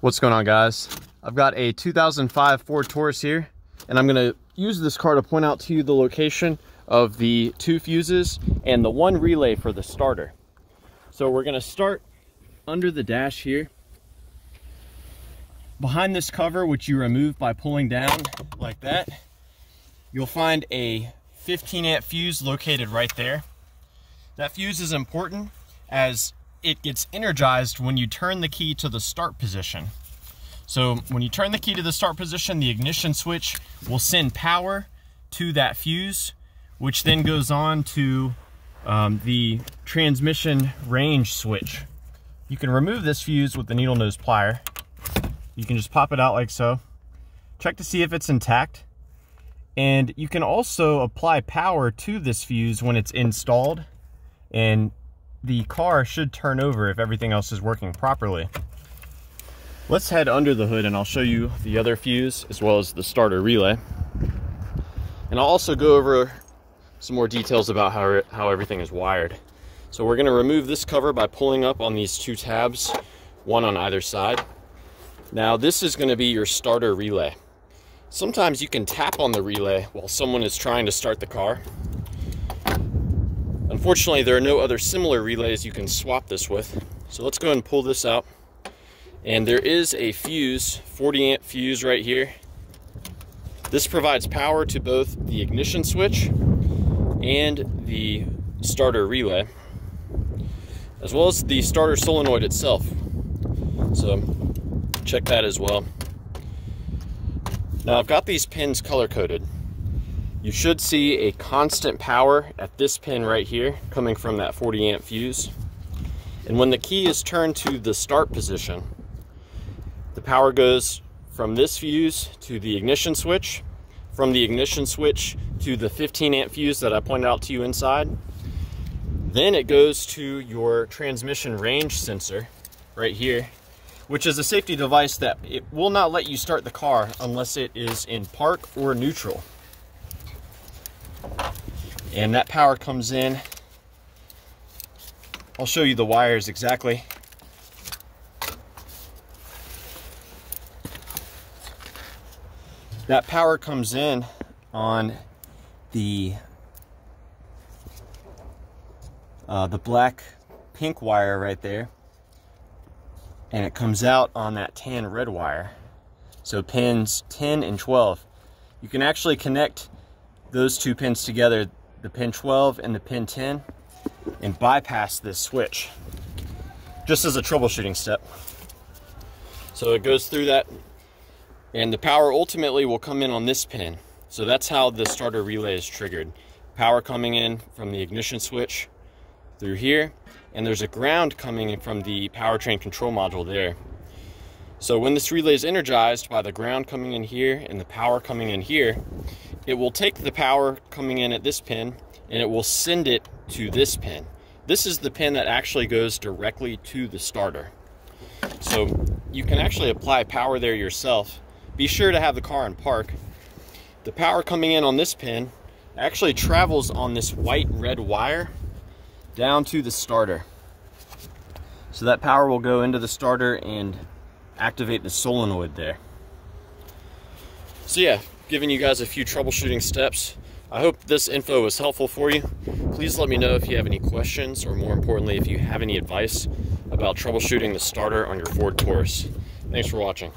What's going on guys? I've got a 2005 Ford Taurus here and I'm gonna use this car to point out to you the location of the two fuses and the one relay for the starter. So we're gonna start under the dash here. Behind this cover, which you remove by pulling down like that, you'll find a 15 amp fuse located right there. That fuse is important as it gets energized when you turn the key to the start position. So when you turn the key to the start position, the ignition switch will send power to that fuse, which then goes on to um, the transmission range switch. You can remove this fuse with the needle nose plier. You can just pop it out like so. Check to see if it's intact. And you can also apply power to this fuse when it's installed and the car should turn over if everything else is working properly. Let's head under the hood and I'll show you the other fuse as well as the starter relay. And I'll also go over some more details about how, how everything is wired. So we're gonna remove this cover by pulling up on these two tabs, one on either side. Now this is gonna be your starter relay. Sometimes you can tap on the relay while someone is trying to start the car. Unfortunately, there are no other similar relays you can swap this with. So let's go and pull this out. And there is a fuse, 40 amp fuse right here. This provides power to both the ignition switch and the starter relay, as well as the starter solenoid itself. So check that as well. Now I've got these pins color coded. You should see a constant power at this pin right here coming from that 40 amp fuse. And when the key is turned to the start position, the power goes from this fuse to the ignition switch, from the ignition switch to the 15 amp fuse that I pointed out to you inside. Then it goes to your transmission range sensor right here, which is a safety device that it will not let you start the car unless it is in park or neutral. And that power comes in. I'll show you the wires exactly. That power comes in on the uh, the black pink wire right there and it comes out on that tan red wire so pins 10 and 12 you can actually connect those two pins together, the pin 12 and the pin 10, and bypass this switch, just as a troubleshooting step. So it goes through that, and the power ultimately will come in on this pin. So that's how the starter relay is triggered. Power coming in from the ignition switch through here, and there's a ground coming in from the powertrain control module there. So when this relay is energized by the ground coming in here and the power coming in here, it will take the power coming in at this pin and it will send it to this pin. This is the pin that actually goes directly to the starter. So you can actually apply power there yourself. Be sure to have the car in park. The power coming in on this pin actually travels on this white red wire down to the starter. So that power will go into the starter and activate the solenoid there. So yeah, giving you guys a few troubleshooting steps. I hope this info was helpful for you. Please let me know if you have any questions or more importantly, if you have any advice about troubleshooting the starter on your Ford Taurus. Thanks for watching.